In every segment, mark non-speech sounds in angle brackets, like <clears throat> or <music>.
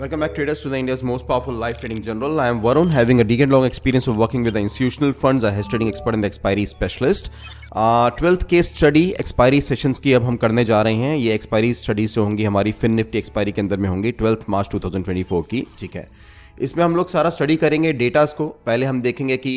Welcome back traders to the India's most powerful live trading general. I am Varun, having a decade-long experience of working with the institutional funds, a hedge trading expert and the expiry specialist. Twelfth case study expiry sessions की अब हम करने जा रहे हैं ये expiry studies जो होंगी हमारी फिन निफ्टी एक्सपायरी के अंदर में होंगी ट्वेल्थ मार्च 2024 की ठीक है इसमें हम लोग सारा स्टडी करेंगे डेटास को पहले हम देखेंगे कि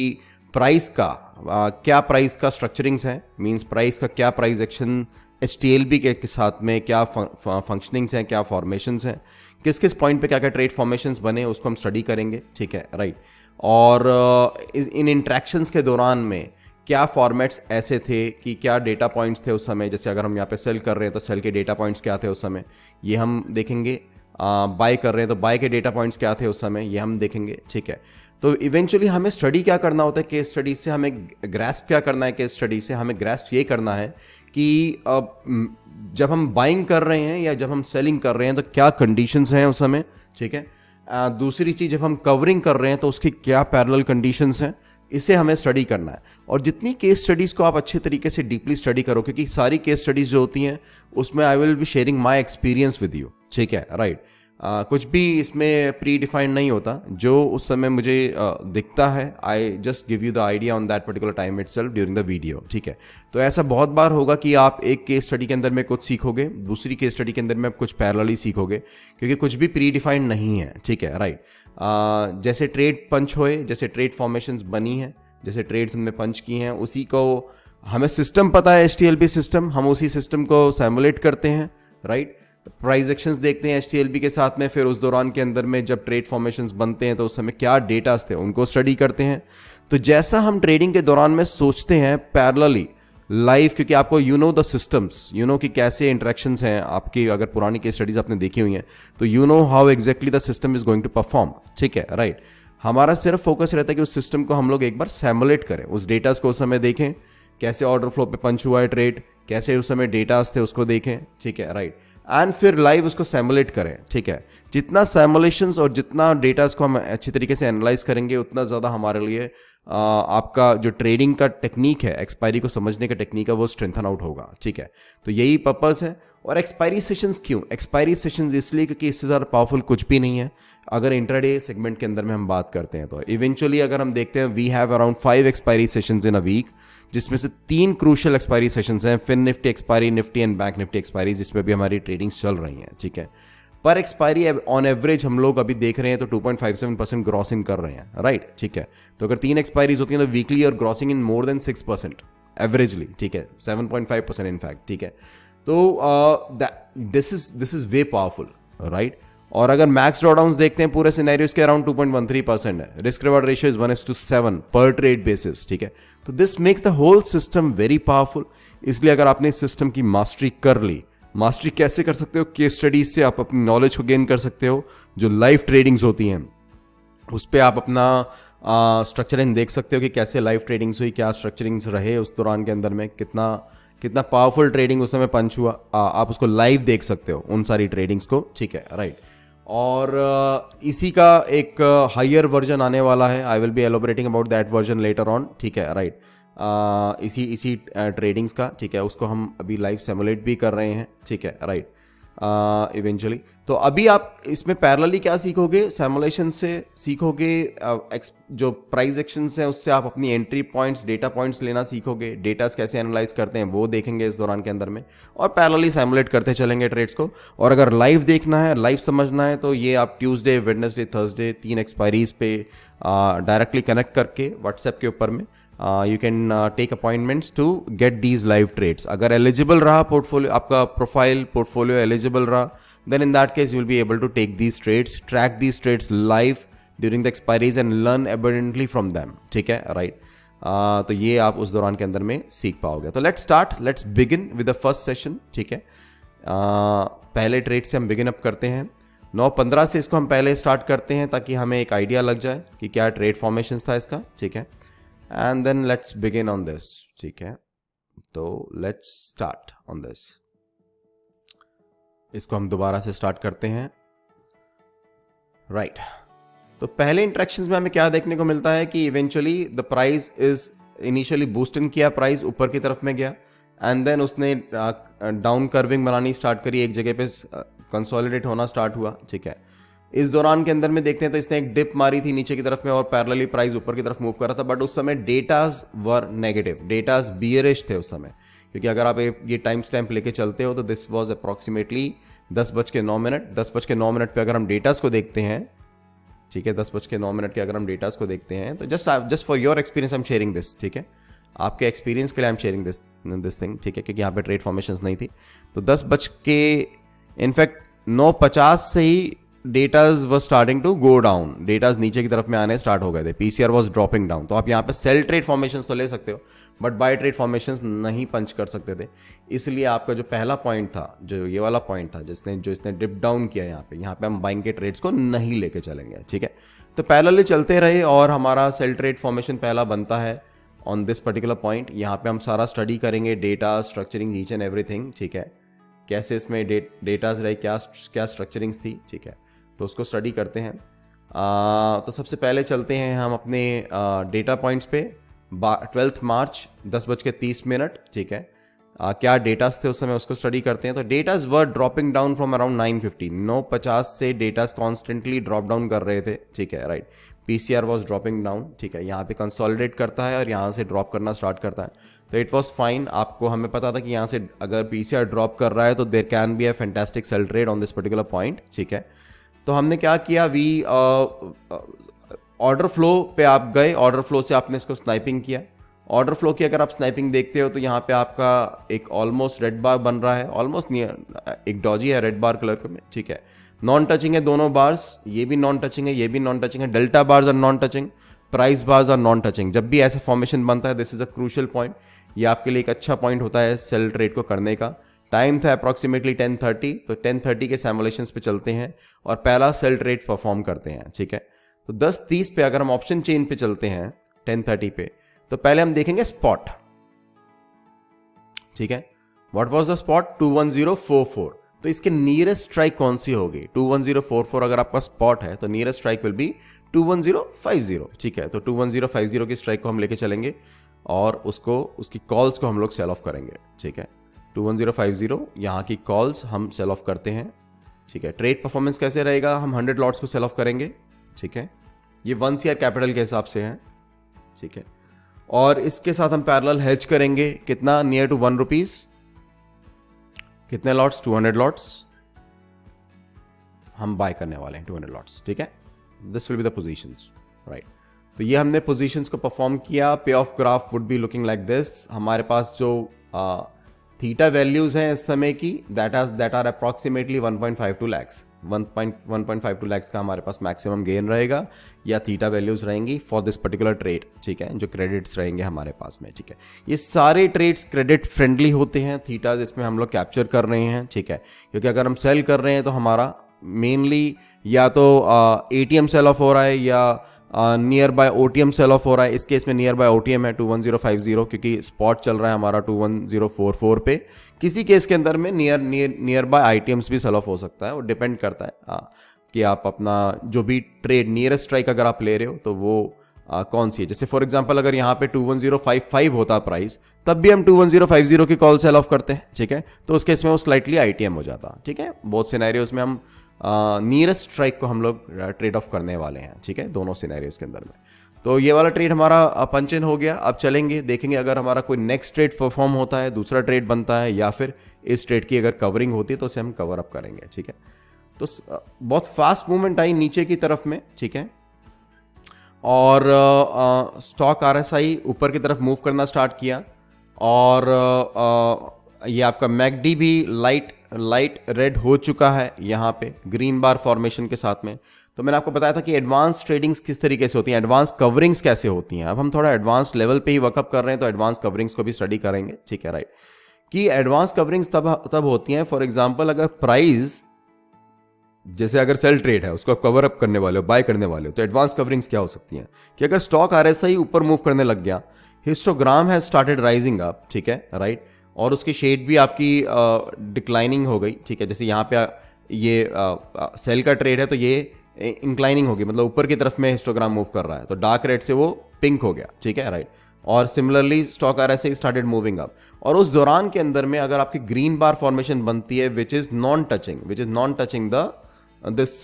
प्राइस का आ, क्या प्राइस का स्ट्रक्चरिंग्स है मींस प्राइस का क्या प्राइस एक्शन एच के, के साथ में क्या फंक्शनिंग्स हैं क्या फॉर्मेशंस हैं किस किस पॉइंट पे क्या क्या ट्रेड फॉर्मेशंस बने, उसको हम स्टडी करेंगे, ठीक है राइट और इस, इन इंट्रैक्शंस के दौरान में क्या फॉर्मेट्स ऐसे थे कि क्या डेटा पॉइंट्स थे उस समय? जैसे अगर हम यहाँ पे सेल कर रहे हैं तो सेल के डेटा पॉइंट्स क्या थे उस समय? ये हम देखेंगे। बाय कर रहे हैं तो बाय के डेटा पॉइंट्स क्या थे उस समय? ये हम देखेंगे, ठीक है? तो इवेंचुअली हमें स्टडी क्या करना होता है? केस स्टडी से हमें ग्रेस्प क्या करना है? केस स्टडी से हमें ग्रेस्प ये करना है कि अब जब हम बाइंग कर रहे हैं या जब हम सेलिंग कर रहे हैं तो क्या कंडीशंस हैं उस समय? ठीक है? दूसरी चीज़, जब हम कवरिंग कर रहे हैं तो उसकी क्या पैरल कंडीशंस हैं? इसे हमें स्टडी करना है। और जितनी केस स्टडीज़ को आप अच्छे तरीके से डीपली स्टडी करो, क्योंकि सारी केस स्टडीज़ जो होती हैं, उसमें I will be sharing my experience with you ठीक है? राइट आ, कुछ भी इसमें प्री डिफाइंड नहीं होता। जो उस समय मुझे आ, दिखता है I just give you the idea on that particular time itself during the video ठीक है? तो ऐसा बहुत बार होगा कि आप एक केस स्टडी के अंदर में कुछ सीखोगे दूसरी केस स्टडी के अंदर में आप कुछ पैरलली सीखोगे क्योंकि कुछ भी प्री डिफाइंड नहीं है ठीक है? राइट जैसे ट्रेड पंच होए जैसे ट्रेड फॉर्मेशन बनी है जैसे ट्रेड्स हमने पंच की हैं उसी को हमें सिस्टम पता है एच सिस्टम हम उसी सिस्टम को सैमुलेट करते हैं राइट प्राइस एक्शंस देखते हैं एच के साथ में, फिर उस दौरान के अंदर में जब ट्रेड फॉर्मेशन बनते हैं तो उस समय क्या डेटास थे, उनको स्टडी करते हैं तो जैसा हम ट्रेडिंग के दौरान में सोचते हैं पैरलली लाइव क्योंकि आपको you know the systems you know कि कैसे इंट्रैक्शंस हैं, आपकी अगर पुरानी केस स्टडीज़ आपने देखी हुई हैं तो you know how exactly the system is going to perform ठीक है राइट right. हमारा सिर्फ़ फोकस रहता है कि उस सिस्टम को हम लोग एक बार सैमुलेट करें, उस डेटास को उस समय देखें, कैसे ऑर्डर फ्लो पे पंच हुआ है ट्रेड कैसे उस समय डेटास थे उसको देखें, ठीक है राइट एंड फिर लाइव उसको सैमुलेट करें ठीक है? जितना सैमुलेशन और जितना डेटा को हम अच्छी तरीके से एनालाइज करेंगे उतना ज़्यादा हमारे लिए आ, आपका जो ट्रेडिंग का टेक्निक है एक्सपायरी को समझने का टेक्निक है वो स्ट्रेंथन आउट होगा ठीक है? तो यही पर्पज़ है। और एक्सपायरी सेशंस क्यों? एक्सपायरी सेशंस इसलिए क्योंकि इससे ज़्यादा पावरफुल कुछ भी नहीं है। अगर इंटरडे सेगमेंट के अंदर में हम बात करते हैं तो इवेंचुअली अगर हम देखते हैं we have around five expiry sessions in a week जिसमें से तीन क्रूशल एक्सपायरी सेशंस हैं FinNifty expiry Nifty and bank Nifty expiry जिसमें भी हमारी ट्रेडिंग्स चल रही हैं, ठीक है? पर एक्सपायरी ऑन एवरेज हम लोग अभी देख रहे हैं तो 2.57 परसेंट ग्रॉसिंग कर रहे हैं राइट ठीक है? तो अगर तीन एक्सपायरीज होती हैं तो वीकली और grossing in more than six percent averagely ठीक है? 7.5 परसेंट इनफैक्ट ठीक है? तो this is this is way powerful right और अगर मैक्स ड्रॉडाउन देखते हैं पूरे सिनेरियोस के अराउंड 2.13 परसेंट है। Risk reward ratio is one is to seven per trade basis ठीक है? तो this makes the whole system very powerful इसलिए अगर आपने इस सिस्टम की मास्टरी कर ली मास्टरी कैसे कर सकते हो? केस स्टडीज़ से आप अपनी नॉलेज को गेन कर सकते हो जो लाइव ट्रेडिंग्स होती हैं। उस पर आप अपना स्ट्रक्चरिंग देख सकते हो कि कैसे लाइव ट्रेडिंग्स हुई क्या स्ट्रक्चरिंग्स रहे उस दौरान के अंदर में कितना कितना पावरफुल ट्रेडिंग उस समय पंच हुआ। आ, आप उसको लाइव देख सकते हो उन सारी ट्रेडिंग्स को ठीक है? राइट और इसी का एक हायर वर्जन आने वाला है। I will be elaborating about that version later on ठीक है राइट इसी इसी ट्रेडिंग्स का, ठीक है, उसको हम अभी लाइव सेमुलेट भी कर रहे हैं, ठीक है राइट इवेंचुअली uh, तो अभी आप इसमें पैरेलली क्या सीखोगे? सेमुलेशन से सीखोगे? uh, जो प्राइस एक्शन हैं उससे आप अपनी एंट्री पॉइंट्स डेटा पॉइंट्स लेना सीखोगे? डेटास कैसे एनालाइज करते हैं वो देखेंगे इस दौरान के अंदर में। और पैरेलली सेमुलेट करते चलेंगे ट्रेड्स को। और अगर लाइव देखना है लाइव समझना है तो ये आप ट्यूसडे वेडनेसडे थर्सडे तीन एक्सपायरीज पे डायरेक्टली uh, कनेक्ट करके व्हाट्सएप के ऊपर में you can take appointments to get these live trades अगर एलिजिबल रहा पोर्टफोलियो आपका प्रोफ़ाइल पोर्टफोलियो एलिजिबल रहा then in that case you will be able to take these trades track these trades live during the expiries and learn abundantly from them ठीक है? Right uh, तो ये आप उस दौरान के अंदर में सीख पाओगे। तो let's start let's begin with the first session ठीक है? Uh, पहले ट्रेड से हम बिगिन अप करते हैं। नौ पंद्रह से इसको हम पहले स्टार्ट करते हैं ताकि हमें एक आइडिया लग जाए कि क्या ट्रेड फॉर्मेशन था इसका ठीक है? And then let's begin on this ठीक है? तो लेट्स स्टार्ट ऑन दिस इसको हम दोबारा से स्टार्ट करते हैं. Right right. तो पहले इंट्रैक्शंस में हमें क्या देखने को मिलता है कि eventually the price is initially boosting किया प्राइस ऊपर की तरफ़ में गया. एंड देन उसने डाउन uh, कर्विंग बनानी स्टार्ट करी एक जगह पे कंसोलिडेट uh, होना स्टार्ट हुआ ठीक है? इस दौरान के अंदर में देखते हैं तो इसने एक डिप मारी थी नीचे की तरफ़ में और पैरेलली प्राइस ऊपर की तरफ़ मूव कर रहा था बट उस समय deltas were negative deltas bearish थे उस समय, क्योंकि अगर आप ये टाइम स्टैम्प लेके चलते हो तो दिस वॉज़ अप्रॉक्सीमेटली दस बज के नौ मिनट, दस बज के नौ मिनट पे अगर हम डेटाज को देखते हैं, ठीक है, दस बज के नौ मिनट के अगर हम डेटाज को देखते हैं तो just just for your experience I am sharing this ठीक है? आपके एक्सपीरियंस के लिए I am sharing this this thing ठीक है? क्योंकि यहाँ पे ट्रेड फॉर्मेशन नहीं थी। तो दस बज के इनफैक्ट नौ पचास से ही deltas were starting to go down deltas नीचे की तरफ़ में आने स्टार्ट हो गए थे. पीसीआर वॉज़ ड्रॉपिंग डाउन तो आप यहाँ पे सेल ट्रेड फॉर्मेशन तो ले सकते हो बट बाय ट्रेड फॉर्मेशन नहीं पंच कर सकते थे. इसलिए आपका जो पहला पॉइंट था, जो ये वाला पॉइंट था, जिसने, जो इसने डिप डाउन किया यहाँ पे यहाँ पे हम बाइंग के ट्रेड्स को नहीं लेके चलेंगे, ठीक है? तो पैरेलली चलते रहे और हमारा सेल ट्रेड फॉर्मेशन पहला बनता है ऑन दिस पर्टिकुलर पॉइंट यहाँ पे हम सारा स्टडी करेंगे data structuring each and everything ठीक है? कैसे इसमें डेटाज रहे, क्या क्या स्ट्रक्चरिंग्स थी, ठीक है? तो उसको स्टडी करते हैं। आ, तो सबसे पहले चलते हैं हम अपने डेटा पॉइंट्स पे। ट्वेल्थ मार्च दस बज के तीस मिनट ठीक है। आ, क्या डेटास थे उस समय उसको स्टडी करते हैं। तो deltas were dropping down from around nine fifty नौ पचास से डेटाज कॉन्स्टेंटली ड्रॉप डाउन कर रहे थे ठीक है right P C R was dropping down ठीक है यहाँ पे कंसोलिडेट करता है और यहाँ से ड्रॉप करना स्टार्ट करता है। तो इट वॉज़ फाइन आपको हमें पता था कि यहाँ से अगर पी सी आर ड्रॉप कर रहा है तो there can be a fantastic sell trade on this particular point ठीक है। तो हमने क्या किया? वी ऑर्डर फ्लो पे आप गए ऑर्डर फ्लो से आपने इसको स्नाइपिंग किया। ऑर्डर फ्लो की अगर आप स्नाइपिंग देखते हो तो यहाँ पे आपका एक ऑलमोस्ट रेड बार बन रहा है। ऑलमोस्ट नियर एक डॉजी है रेड बार कलर में, ठीक है। नॉन टचिंग है दोनों बार्स ये भी नॉन टचिंग है, ये भी नॉन टचिंग है। Delta bars are non touching price bars are non touching जब भी ऐसा फॉर्मेशन बनता है this is a crucial point ये आपके लिए एक अच्छा पॉइंट होता है सेल ट्रेड को करने का। टाइम था अप्रॉक्सीमेटली टेन थर्टी तो टेन थर्टी के सैमुलेशन पे चलते हैं और पहला सेल ट्रेड परफॉर्म करते हैं, ठीक है? तो दस तीस पे अगर हम ऑप्शन चेन पे चलते हैं टेन थर्टी पे तो पहले हम देखेंगे स्पॉट ठीक है? What was the spot two one zero four four तो इसके नियरेस्ट स्ट्राइक कौन सी होगी? Two one zero four four अगर आपका स्पॉट है तो nearest strike will be two one zero five zero ठीक है? तो two one zero five zero की स्ट्राइक को हम लेके चलेंगे और उसको, उसकी कॉल्स को हम लोग सेल ऑफ़ करेंगे, ठीक है? Two one zero five zero यहाँ की कॉल्स हम सेल ऑफ़ करते हैं। ठीक है ट्रेड परफॉर्मेंस कैसे रहेगा? हम हंड्रेड लॉट्स को सेल ऑफ़ करेंगे। ठीक है, ये वन सी कैपिटल के हिसाब से है। ठीक है, और इसके साथ हम पैरल हेज करेंगे। कितना? नियर टू वन रुपीज़ कितने लॉट्स टू हंड्रेड लॉट्स हम बाय करने वाले हैं टू हंड्रेड लॉट्स ठीक है this will be the position right तो ये हमने पोजिशंस को परफॉर्म किया। Pay off graph would be looking like this हमारे पास जो थीटा वैल्यूज़ हैं इस समय की that are that are approximately 1.52 lakhs 1.1.52 lakhs का हमारे पास मैक्सिमम गेन रहेगा, या थीटा वैल्यूज़ रहेंगी फॉर दिस पर्टिकुलर ट्रेड ठीक है? जो क्रेडिट्स रहेंगे हमारे पास में, ठीक है? ये सारे ट्रेड्स क्रेडिट फ्रेंडली होते हैं थीटाज इसमें हम लोग कैप्चर कर रहे हैं, ठीक है? क्योंकि अगर हम सेल कर रहे हैं तो हमारा मेनली या तो A T M sell off हो रहा है, या near by O T M sell off हो रहा है। इस केस में near by O T M है two one zero five zero क्योंकि स्पॉट चल रहा है हमारा two one zero four four पे। किसी केस के अंदर में near near near by I T Ms भी सेल ऑफ़ हो सकता है वो डिपेंड करता है आ, कि आप अपना जो भी ट्रेड नियरेस्ट स्ट्राइक अगर आप ले रहे हो तो वो आ, कौन सी है? जैसे फॉर एग्ज़ाम्पल अगर यहाँ पे two one zero five five होता प्राइस तब भी हम two one zero five zero की कॉल सेल ऑफ़ करते हैं ठीक है? तो उस केस में वो स्लाइटली आई टी एम हो जाता ठीक है? बहुत सिनेरियोज में हम नियरेस्ट स्ट्राइक को हम लोग ट्रेड ऑफ़ करने वाले हैं ठीक है? दोनों सिनेरियोज के अंदर में। तो ये वाला ट्रेड हमारा पंचन हो गया। अब चलेंगे देखेंगे अगर हमारा कोई नेक्स्ट ट्रेड परफॉर्म होता है दूसरा ट्रेड बनता है या फिर इस ट्रेड की अगर कवरिंग होती है तो उसे हम कवर अप करेंगे ठीक है? तो बहुत फास्ट मूवमेंट आई नीचे की तरफ़ में ठीक है? और स्टॉक आर एस आई ऊपर की तरफ़ मूव करना स्टार्ट किया। और आ, ये आपका मैगडी भी लाइट लाइट रेड हो चुका है यहाँ पे ग्रीन बार फॉर्मेशन के साथ में। तो मैंने आपको बताया था कि एडवांस ट्रेडिंग्स किस तरीके से होती हैं एडवांस कवरिंग्स कैसे होती हैं। अब हम थोड़ा एडवांस लेवल पे ही वर्कअप कर रहे हैं तो एडवांस कवरिंग्स को भी स्टडी करेंगे। ठीक है राइट कि एडवांस कवरिंग्स तब तब होती हैं फॉर एग्ज़ाम्पल अगर प्राइस जैसे अगर सेल ट्रेड है, उसको कवर अप करने वाले हो बाय करने वाले हो तो एडवांस कवरिंग्स क्या हो सकती हैं? कि अगर स्टॉक आर ऊपर मूव करने लग गया हिस्टोग्राम है स्टार्टेड राइजिंग अप ठीक है राइट और उसकी शेड भी आपकी डिक्लाइनिंग हो गई, ठीक है? जैसे यहाँ पे ये सेल का ट्रेड है तो ये इंक्लाइनिंग होगी मतलब ऊपर की तरफ़ में हिस्टोग्राम मूव कर रहा है तो डार्क रेड से वो पिंक हो गया, ठीक है? राइट और सिमिलरली स्टॉक आर ऐसे स्टार्टेड मूविंग अप और उस दौरान के अंदर में अगर आपकी ग्रीन बार फॉर्मेशन बनती है which is non touching which is non touching the this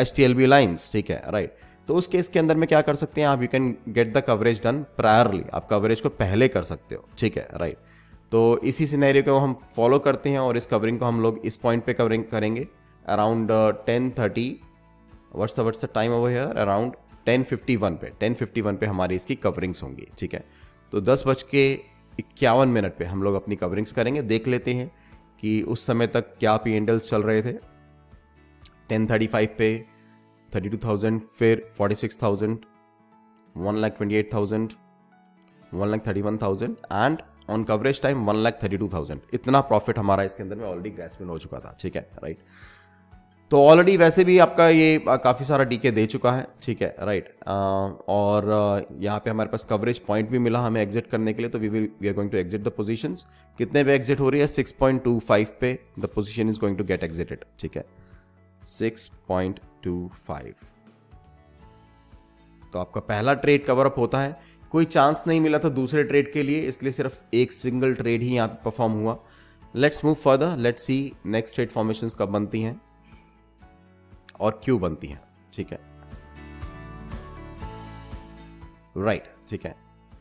H T L B lines ठीक है? राइट तो उस केस के अंदर में क्या कर सकते हैं आप? You can get the coverage done priorly आप कवरेज को पहले कर सकते हो, ठीक है? राइट तो इसी सिनेरियो को हम फॉलो करते हैं और इस कवरिंग को हम लोग इस पॉइंट पे कवरिंग करेंगे। Around ten thirty was the time over here around ten fifty one पे टेन फिफ्टी वन पे हमारी इसकी कवरिंग्स होंगी, ठीक है? तो दस बज के इक्यावन मिनट पे हम लोग अपनी कवरिंग्स करेंगे, देख लेते हैं कि उस समय तक क्या पी एंडल्स चल रहे थे। टेन थर्टी फाइव पे थर्टी टू थाउज़ेंड फिर forty six thousand one lakh twenty eight thousand one lakh thirty one thousand and on coverage time one lakh thirty two thousand इतना प्रॉफिट हमारा इसके अंदर में ऑलरेडी ग्रेसमेंट हो चुका था, ठीक है राइट तो ऑलरेडी वैसे भी आपका ये काफ़ी सारा डीके दे चुका है, ठीक है राइट और यहाँ पे हमारे पास कवरेज पॉइंट भी मिला हमें एग्जिट करने के लिए तो we will we are going to exit the positions कितने पे एग्जिट हो रही है? 6.25 पे the position is going to get exited ठीक है? 6.25 तो आपका पहला ट्रेड कवर अप होता है कोई चांस नहीं मिला था दूसरे ट्रेड के लिए इसलिए सिर्फ़ एक सिंगल ट्रेड ही यहाँ पे परफॉर्म हुआ। Let's move further let's see next trade formation कब बनती हैं और क्यों बनती हैं ठीक है? राइट right, ठीक है।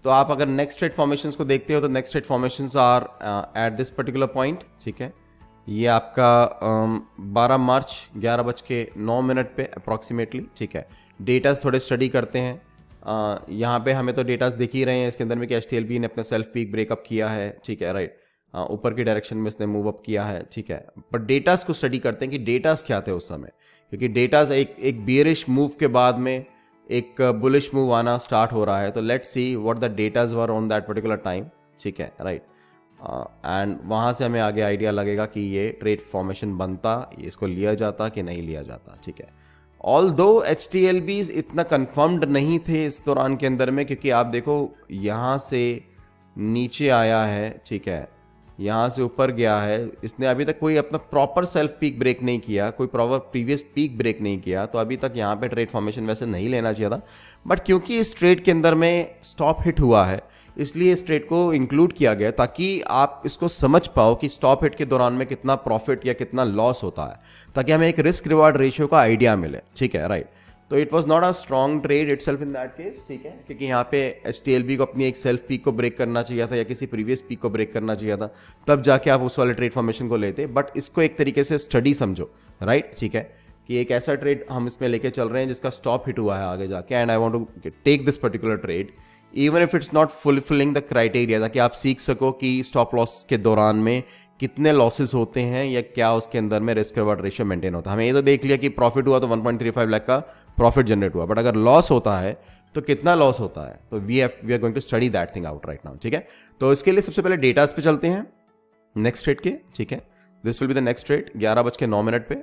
तो आप अगर नेक्स्ट ट्रेड फॉर्मेशन को देखते हो तो next trade formation are at this particular point ठीक है? ये आपका बारह um, मार्च ग्यारह बज के नौ मिनट पे अप्रॉक्सीमेटली ठीक है? डेटाज थोड़े स्टडी करते हैं। यहाँ पे हमें तो डेटास दिख ही रहे हैं, इसके अंदर में कि एच ने अपना सेल्फ पीक ब्रेकअप किया है, ठीक है राइट ऊपर की डायरेक्शन में इसने मूव अप किया है, ठीक है। पर डेटास को स्टडी करते हैं कि डेटास क्या थे उस समय, क्योंकि डेटास एक एक बियरिश मूव के बाद में एक बुलिश मूव आना स्टार्ट हो रहा है तो let's see what the datas were on that particular time ठीक है राइट एंड वहाँ से हमें आगे आइडिया लगेगा कि ये ट्रेड फॉर्मेशन बनता इसको लिया जाता कि नहीं लिया जाता, ठीक है। ऑल दो एच इतना कन्फर्म्ड नहीं थे इस दौरान के अंदर में, क्योंकि आप देखो, यहाँ से नीचे आया है, ठीक है, यहाँ से ऊपर गया है, इसने अभी तक कोई अपना प्रॉपर सेल्फ पीक ब्रेक नहीं किया, कोई प्रॉपर प्रीवियस पीक ब्रेक नहीं किया तो अभी तक यहाँ पे ट्रेड फॉर्मेशन वैसे नहीं लेना चाहिए था। बट क्योंकि इस ट्रेड के अंदर में स्टॉप हिट हुआ है इसलिए इस ट्रेड को इंक्लूड किया गया ताकि आप इसको समझ पाओ कि स्टॉप हिट के दौरान में कितना प्रॉफिट या कितना लॉस होता है, ताकि हमें एक रिस्क रिवार्ड रेशियो का आइडिया मिले। ठीक है राइट तो it was not a strong trade itself in that case ठीक है? क्योंकि यहाँ पे एच को अपनी एक सेल्फ पीक को ब्रेक करना चाहिए था या किसी प्रीवियस पीक को ब्रेक करना चाहिए था, तब जाके आप उस वाले ट्रेड फॉर्मेशन को लेते। बट इसको एक तरीके से स्टडी समझो राइट ठीक है? कि एक ऐसा ट्रेड हम इसमें लेके चल रहे हैं जिसका स्टॉप हिट हुआ है आगे जाके। And I want to take this particular trade even if it's not fulfilling the criteria ताकि आप सीख सको कि स्टॉप लॉस के दौरान में कितने लॉसेस होते हैं या क्या उसके अंदर में रिस्क रिवार्ड रेशियो मेंटेन होता है। हमें ये तो देख लिया कि प्रॉफिट हुआ तो 1.35 लाख का प्रॉफिट जनरेट हुआ। बट अगर लॉस होता है तो कितना लॉस होता है? तो we have we are going to study that thing out right now ठीक है? तो इसके लिए सबसे पहले डेटाज पे चलते हैं। नेक्स्ट ट्रेड के, ठीक है? This will be the next trade ग्यारह बज के नौ मिनट पे।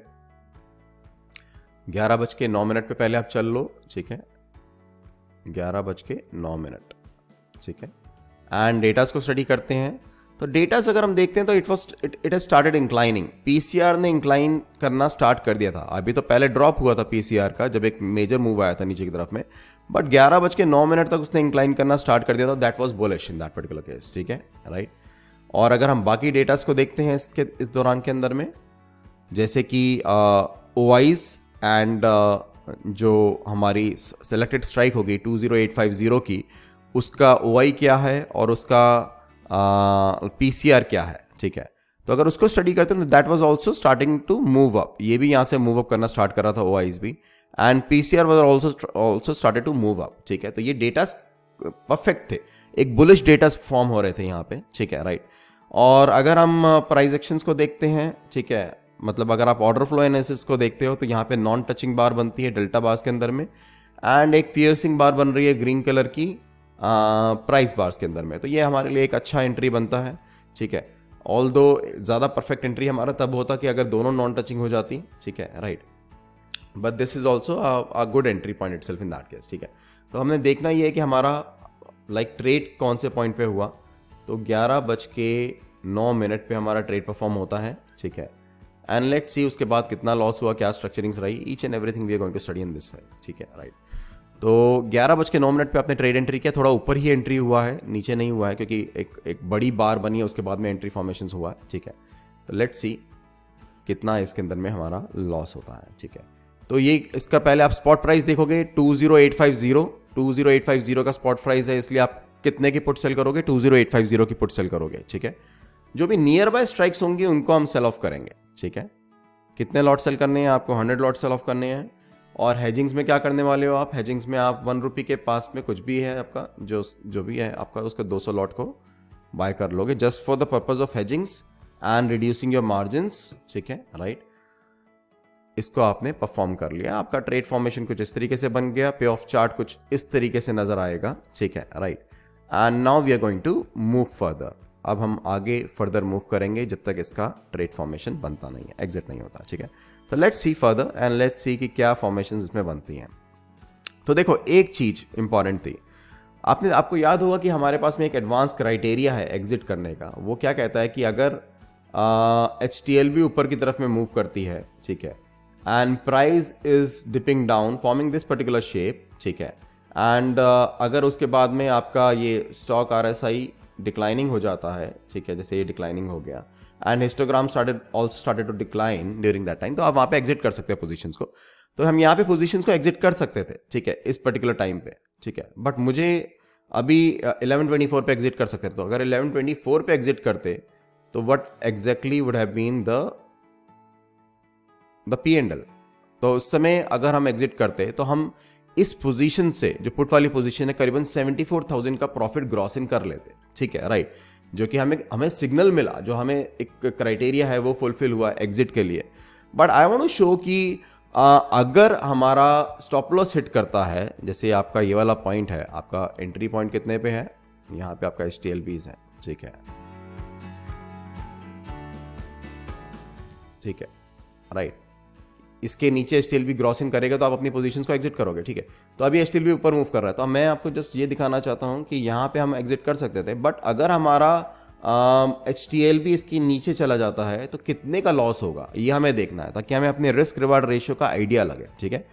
ग्यारह बज के नौ मिनट पे पहले आप चल लो, ठीक है? ग्यारह बज के नौ मिनट। ठीक है? एंड डेटाज को स्टडी करते हैं। तो डेटास अगर हम देखते हैं तो it was it has started inclining PCR ने इंक्लाइन करना स्टार्ट कर दिया था। अभी तो पहले ड्रॉप हुआ था पीसीआर का, जब एक मेजर मूव आया था नीचे की तरफ़ में। बट ग्यारह बज के नौ मिनट तक उसने इंक्लाइन करना स्टार्ट कर दिया था। That was bullish in that particular case ठीक है? राइट और अगर हम बाकी डेटाज को देखते हैं इसके, इस दौरान के अंदर में, जैसे कि ओ एंड जो हमारी सेलेक्टेड स्ट्राइक होगी two zero eight five zero की, उसका ओ क्या है और उसका पीसीआर क्या है? ठीक है? तो अगर उसको स्टडी करते हैं तो that was also starting to move up ये भी यहाँ से मूव अप करना स्टार्ट कर रहा था ओ भी. And P C R was also also started to move up ठीक है? तो ये डेटा परफेक्ट थे. एक बुलिश डेटा फॉर्म हो रहे थे यहाँ पे. ठीक है? राइट और अगर हम प्राइज एक्शंस को देखते हैं, ठीक है? मतलब अगर आप ऑर्डर फ्लो एनालिसिस को देखते हो तो यहाँ पे नॉन टचिंग बार बनती है डेल्टा बार्स के अंदर में एंड एक पियर्सिंग बार बन रही है ग्रीन कलर की प्राइस बार्स के अंदर में। तो ये हमारे लिए एक अच्छा एंट्री बनता है ठीक है? ऑल दो ज़्यादा परफेक्ट एंट्री हमारा तब होता कि अगर दोनों नॉन टचिंग हो जाती ठीक है right but this is also a good entry point itself in that case ठीक है? तो हमने देखना ये है कि हमारा लाइक like, ट्रेड कौन से पॉइंट पे हुआ? तो ग्यारह बज के नौ मिनट पे हमारा ट्रेड परफॉर्म होता है ठीक है? एंड लेट सी उसके बाद कितना लॉस हुआ, क्या स्ट्रक्चरिंग्स रही। Each and everything we going to study in this ठीक है? राइट तो ग्यारह बज के नौ मिनट पर आपने ट्रेड एंट्री किया, थोड़ा ऊपर ही एंट्री हुआ है, नीचे नहीं हुआ है, क्योंकि एक एक बड़ी बार बनी है, उसके बाद में एंट्री फॉर्मेशन हुआ है, ठीक है? तो लेट सी कितना इसके अंदर में हमारा लॉस होता है, ठीक है? तो ये इसका पहले आप स्पॉट प्राइस देखोगे 20850 20850 का स्पॉट प्राइस है, इसलिए आप कितने की पुट सेल करोगे? 20850 की पुट सेल करोगे, ठीक है? जो भी नियर बाय स्ट्राइक्स होंगे, उनको हम सेल ऑफ़ करेंगे। ठीक है? कितने लॉट सेल करने हैं? आपको हंड्रेड लॉट सेल ऑफ़ करने हैं। और हेजिंग्स में क्या करने वाले हो आप? हेजिंग्स में आप वन रुपी के पास में कुछ भी है आपका, जो जो भी है आपका, उसका 200 लॉट को बाय कर लोगे just for the purpose of hedgings and reducing your margin ठीक है? राइट इसको आपने परफॉर्म कर लिया। आपका ट्रेड फॉर्मेशन कुछ इस तरीके से बन गया पे ऑफ़ चार्ट कुछ इस तरीके से नज़र आएगा, ठीक है? Right and now we are going to move further अब हम आगे फर्दर मूव करेंगे जब तक इसका ट्रेड फॉर्मेशन बनता नहीं है एग्जिट नहीं होता ठीक है? तो let's see further and let's see कि क्या फॉर्मेशन इसमें बनती हैं। तो देखो एक चीज़ इंपॉर्टेंट थी। आपने आपको याद होगा कि हमारे पास में एक एडवांस क्राइटेरिया है एग्जिट करने का। वो क्या कहता है कि अगर एच टी एल भी ऊपर की तरफ़ में मूव करती है ठीक है and price is dipping down forming this particular shape ठीक है एंड uh, अगर उसके बाद में आपका ये stock R S I declining हो जाता है। ठीक है, जैसे ये डिक्लाइनिंग हो गया। And histogram started also started to decline during that time तो आप वहाँ पे एग्जिट कर सकते हैं पोजिशन को। तो हम यहाँ पे पोजिशन को एग्जिट कर सकते थे। ठीक है, इस पर्टिकुलर टाइम पे। ठीक है बट मुझे अभी इलेवन ट्वेंटी फोर पे एग्जिट कर सकते तो अगर इलेवन ट्वेंटी फोर पे एग्जिट करते तो what exactly would have been the the P and L तो उस समय अगर हम एग्जिट करते तो हम इस पोजीशन से जो पुट वाली पोजीशन है करीबन 74,000 का प्रॉफिट ग्रॉस इन कर लेते ठीक है राइट जो कि हमें हमें सिग्नल मिला जो हमें एक क्राइटेरिया है वो फुलफिल हुआ एग्जिट के लिए। But I want to show कि आ, अगर हमारा स्टॉप लॉस हिट करता है जैसे आपका ये वाला पॉइंट है आपका एंट्री पॉइंट कितने पे है? यहाँ पे आपका एच टी है। ठीक है। ठीक है। राइट इसके नीचे स्टील भी इन करेगा तो आप अपनी पोजीशन को एग्जिट करोगे, ठीक है? तो अभी स्टील भी ऊपर मूव कर रहा है। तो मैं आपको जस्ट ये दिखाना चाहता हूँ कि यहाँ पे हम एग्जिट कर सकते थे बट अगर हमारा एच टी एल भी इसकी नीचे चला जाता है तो कितने का लॉस होगा? ये हमें देखना है, ताकि हमें अपने रिस्क रिवार्ड रेशियो का आइडिया लगे, ठीक है?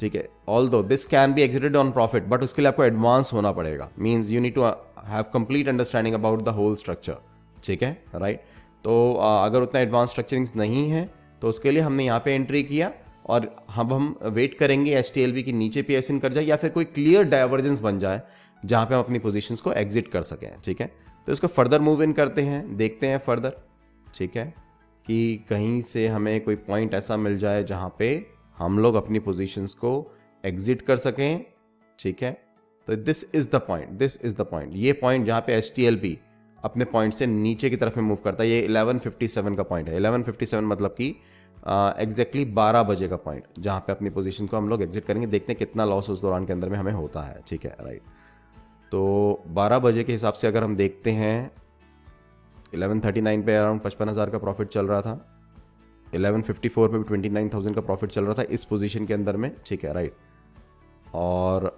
ठीक है although this can be exited on profit but उसके लिए आपको एडवांस होना पड़ेगा। Means you need to have complete understanding about the whole structure ठीक है? राइट तो अगर उतना एडवांस स्ट्रक्चरिंग नहीं है तो उसके लिए हमने यहाँ पे एंट्री किया और हम हम वेट करेंगे एच की नीचे पी एस कर जाए या फिर कोई क्लियर डाइवर्जेंस बन जाए जहाँ पे हम अपनी पोजीशंस को एग्जिट कर सकें, ठीक है? तो इसको फर्दर मूव इन करते हैं, देखते हैं फर्दर ठीक है? कि कहीं से हमें कोई पॉइंट ऐसा मिल जाए जहाँ पे हम लोग अपनी पोजीशंस को एग्जिट कर सकें, ठीक है? तो this is the point this is the point ये पॉइंट जहाँ पे एच अपने पॉइंट से नीचे की तरफ़ में मूव करता है। ये 1157 का पॉइंट है। 1157 मतलब कि एग्जैक्टली बारह बजे का पॉइंट जहाँ पे अपनी पोजीशन को हम लोग एग्जिट करेंगे देखते हैं कितना लॉस उस दौरान के अंदर में हमें होता है। ठीक है राइट तो 12 बजे के हिसाब से अगर हम देखते हैं 1139 पे अराउंड पचपन हज़ार का प्रॉफिट चल रहा था। 1154 पे भी 29,000 का प्रॉफिट चल रहा था इस पोजीशन के अंदर में। ठीक है राइट और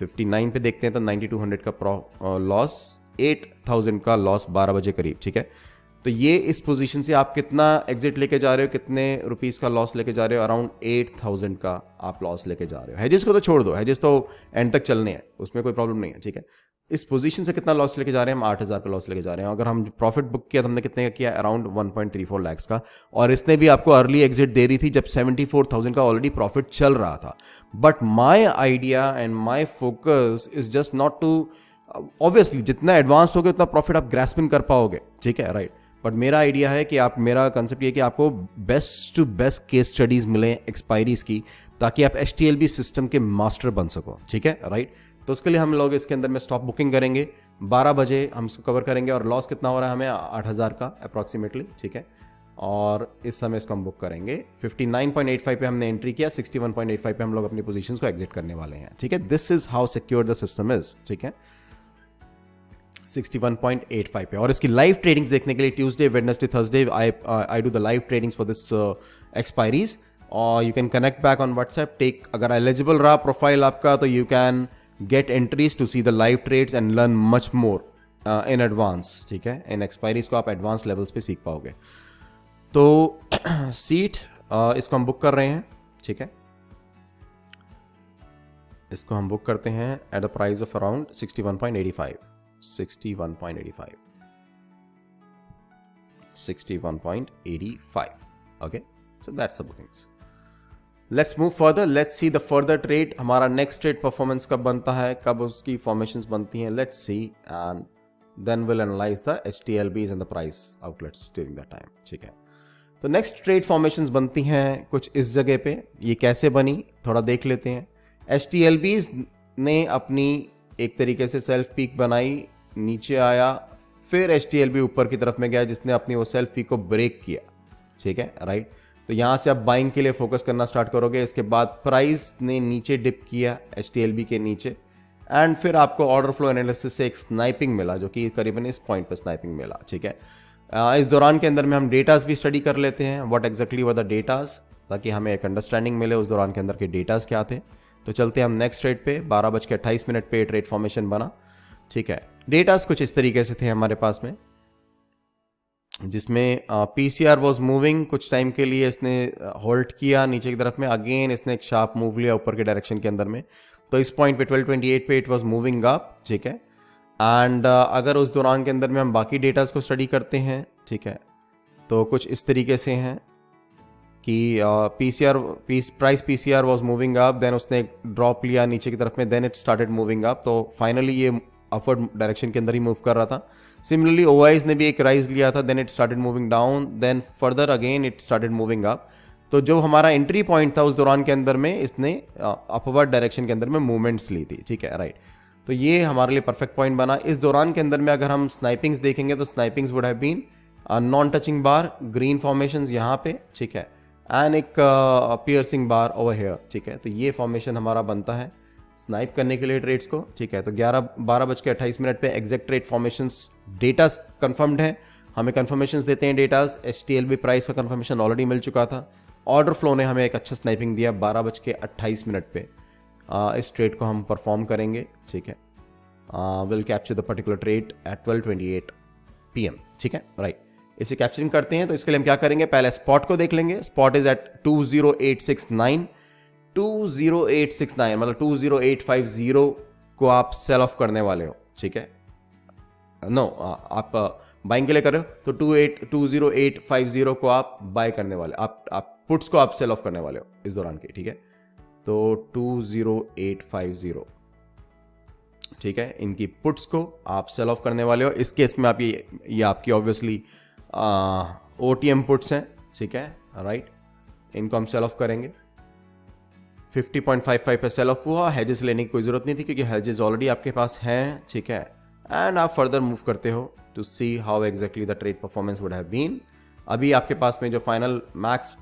59 पे देखते हैं तो 9200 का लॉस 8000 का लॉस 12 बजे करीब, ठीक है? तो ये इस पोजीशन से आप कितना एग्जिट लेके जा रहे हो, कितने रुपीस का लॉस लेके जा रहे हो अराउंड एट थाउज़ेंड का आप लॉस लेके जा रहे हो। हेजिस को तो छोड़ दो हेजिस तो एंड तक चलने हैं, उसमें कोई प्रॉब्लम नहीं है, ठीक है? इस पोजीशन से कितना लॉस लेके जा रहे हैं, हम आठ हज़ार का लॉस लेके जा रहे हैं। अगर हम प्रॉफिट बुक किया तो हमने कितने का किया? Around one point three four lakhs का। और इसने भी आपको अर्ली एग्जिट दे रही थी जब सेवेंटी फोर थाउज़ेंड का ऑलरेडी प्रॉफिट चल रहा था। But my idea and my focus is just not to obviously जितना एडवांस होगे, उतना प्रॉफिट आप ग्रेसपिन कर पाओगे। ठीक है राइट? बट मेरा आइडिया है कि आप, मेरा कंसेप्ट ये कि आपको best to best case studies मिले एक्सपायरीज की, ताकि आप एच सिस्टम के मास्टर बन सको। ठीक है राइट तो उसके लिए हम लोग इसके अंदर में स्टॉक बुकिंग करेंगे। 12 बजे हम इसको कवर करेंगे और लॉस कितना हो रहा है हमें? आठ हज़ार का अप्रॉक्सीमेटली ठीक है? और इस समय इसको हम बुक करेंगे। 59.85 पे हमने एंट्री किया 61.85 पे हम लोग अपनी पोजीशंस को एग्जिट करने वाले हैं। ठीक है? This is how secure the system is ठीक है? 61.85 पे। और इसकी लाइव ट्रेडिंग्स देखने के लिए Tuesday Wednesday Thursday I I do the live tradings for this expiries और you can connect back on WhatsApp tech अगर एलिजिबल रहा प्रोफ़ाइल आपका तो you can get entries to see the live trades and learn much more in advance ठीक है? इन expiries को आप advance levels पे सीख पाओगे। तो <clears throat> सीट uh, इसको हम बुक कर रहे हैं ठीक है? इसको हम बुक करते हैं at the price of around 61.85 61.85 61.85 okay so that's the bookings let's move further let's see the further trade हमारा नेक्स्ट ट्रेड परफॉर्मेंस कब बनता है? कब उसकी फॉर्मेशन बनती हैं? Let's see and then will analyze the H T L Bs and the price outlets during the time ठीक है? तो नेक्स्ट ट्रेड फॉर्मेशन बनती हैं कुछ इस जगह पे. ये कैसे बनी? थोड़ा देख लेते हैं. एच टी एल बीज ने अपनी एक तरीके से सेल्फ पीक बनाई. नीचे आया, फिर एच बी ऊपर की तरफ़ में गया, जिसने अपनी वो सेल्फ पीक को ब्रेक किया। ठीक है? राइट तो यहाँ से आप बाइंग के लिए फोकस करना स्टार्ट करोगे। इसके बाद प्राइस ने नीचे डिप किया एच के नीचे। एंड फिर आपको ऑर्डर फ्लो एनालिसिस से एक स्नाइपिंग मिला, जो कि करीबन इस पॉइंट पर स्नाइपिंग मिला। ठीक है? इस दौरान के अंदर में हम डेटाज भी स्टडी कर लेते हैं। What exactly were the datas ताकि हमें एक अंडरस्टैंडिंग मिले उस दौरान के अंदर के डेटाज क्या थे। तो चलते हम नेक्स्ट ट्रेड पे। बारह बज के अट्ठाईस मिनट पे ट्रेड फॉर्मेशन बना। ठीक है? डेटाज कुछ इस तरीके से थे हमारे पास में जिसमें P C R was moving कुछ टाइम के लिए इसने होल्ड किया नीचे की तरफ़ में अगेन इसने एक शार्प मूव लिया ऊपर के डायरेक्शन के अंदर में। तो इस पॉइंट पे 1228 पे इट वाज मूविंग अप ठीक है? एंड uh, अगर उस दौरान के अंदर में हम बाकी डेटाज को स्टडी करते हैं ठीक है? तो कुछ इस तरीके से हैं कि P C R price P C R was moving up then उसने ड्रॉप लिया नीचे की तरफ़ में then it started moving up तो फाइनली ये अपवर्ड डायरेक्शन के अंदर ही मूव कर रहा था। सिमिलरली ओवाइज ने भी एक राइज लिया था then it started moving down then further again it started moving up तो जो हमारा एंट्री पॉइंट था उस दौरान के अंदर में, इसने अपवर्ड डायरेक्शन के अंदर में मूवमेंट्स ली थी, ठीक है राइट तो ये हमारे लिए परफेक्ट पॉइंट बना। इस दौरान के अंदर में अगर हम स्नाइपिंग्स देखेंगे तो snipings would have been non touching bar green formation यहाँ पे, ठीक है एंड एक पियर्सिंग बार ओवर हेयर ठीक है। तो ये फॉर्मेशन हमारा बनता है। स्नाइप करने के लिए ट्रेड्स को, ठीक है? तो 11 बारह बज के अट्ठाईस मिनट पर exact trade formation data confirmed है। हमें कन्फर्मेशन देते हैं डेटाज एच टी प्राइस का कन्फर्मेशन ऑलरेडी मिल चुका था। ऑर्डर फ्लो ने हमें एक अच्छा स्नाइपिंग दिया बारह बज के अट्ठाईस मिनट पर इस ट्रेड को हम परफॉर्म करेंगे, ठीक है? Will capture the particular trade at twelve twenty eight P M ठीक है? राइट इसे कैप्चरिंग करते हैं तो इसके लिए हम क्या करेंगे? पहले स्पॉट को देख लेंगे। Spot is at two zero eight six nine two zero eight six nine मतलब two zero eight five zero को आप सेल ऑफ़ करने वाले हो ठीक है? नो no, आप बाइंग के लिए कर रहे हो तो two eight two zero eight five zero को आप बाय करने वाले आप आप पुट्स को आप सेल ऑफ़ करने वाले हो इस दौरान के ठीक है? तो two zero eight five zero ठीक है? इनकी पुट्स को आप सेल ऑफ़ करने वाले हो। इस केस में आप ये ये आपकी obviously O T M puts हैं ठीक है? राइट इनको हम सेल ऑफ़ करेंगे। 50.55 पे सेल ऑफ़ हुआ हेजेस लेने की कोई ज़रूरत नहीं थी क्योंकि हेजेस ऑलरेडी आपके पास हैं, ठीक है? एंड आप फर्दर मूव करते हो to see how exactly the trade performance would have been अभी आपके पास में जो फाइनल मैक्स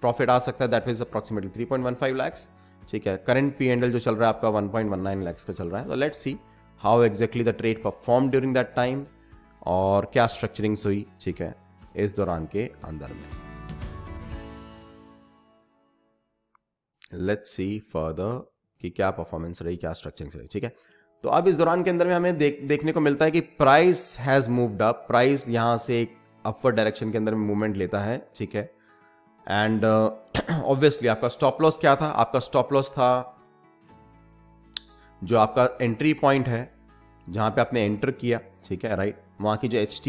प्रॉफिट आ सकता है दैट इज़ अप्रॉक्सीमेटली 3.15 लैक्स ठीक है? करंट पी एंडल जो चल रहा है आपका 1.19 लैक्स का चल रहा है। तो let see how exactly the trade perform during that time और क्या स्ट्रक्चरिंग्स हुई, ठीक है? इस दौरान के अंदर में। लेट्स सी फर्दर कि क्या परफॉर्मेंस रही क्या स्ट्रक्चरिंग रही ठीक है? तो अब इस दौरान के अंदर में हमें देख देखने को मिलता है कि price has moved up price यहाँ से एक अपवर्ड डायरेक्शन के अंदर में मूवमेंट लेता है ठीक है? एंड ऑब्वियसली uh, <clears throat> आपका स्टॉप लॉस क्या था? आपका स्टॉप लॉस था जो आपका एंट्री पॉइंट है जहाँ पे आपने एंटर किया ठीक है राइट वहाँ की जो एच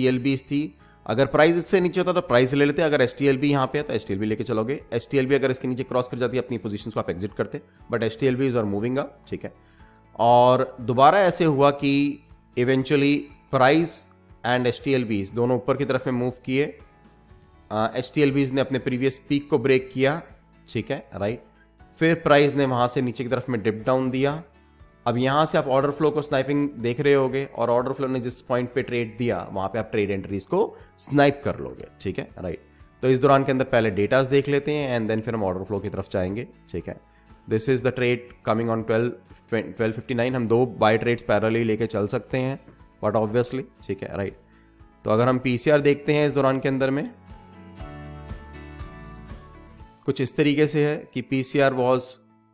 थी अगर प्राइस इससे नीचे होता तो प्राइस ले लेते, अगर एस टी एल बी यहाँ पे है तो एस टी एल बी लेके चलोगे। एस टी एल बी अगर इसके नीचे क्रॉस कर जाती है, अपनी पोजीशन को आप एग्जिट करते but S T L B is are moving up ठीक है? और दोबारा ऐसे हुआ कि eventually price and S T L Bs दोनों ऊपर की तरफ़ में मूव किए। एस टी एल बीज ने अपने प्रीवियस पीक को ब्रेक किया, ठीक है? राइट फिर प्राइस ने वहाँ से नीचे की तरफ़ में डिप डाउन दिया। अब यहाँ से आप ऑर्डर फ्लो को स्नाइपिंग देख रहे होगे और ऑर्डर फ्लो ने जिस पॉइंट पे ट्रेड दिया, वहाँ पे आप ट्रेड एंट्रीज को स्नाइप कर लोगे, ठीक है? राइट तो इस दौरान के अंदर पहले डेटाज देख लेते हैं एंड देन फिर हम ऑर्डर फ्लो की तरफ़ जाएँगे, ठीक है? This is the trade coming on twelve twelve fifty nine हम दो बाय ट्रेड्स पैरली लेके चल सकते हैं बट ऑब्वियसली ठीक है? राइट तो अगर हम पीसीआर देखते हैं इस दौरान के अंदर में, कुछ इस तरीके से है कि पीसीआर वॉज़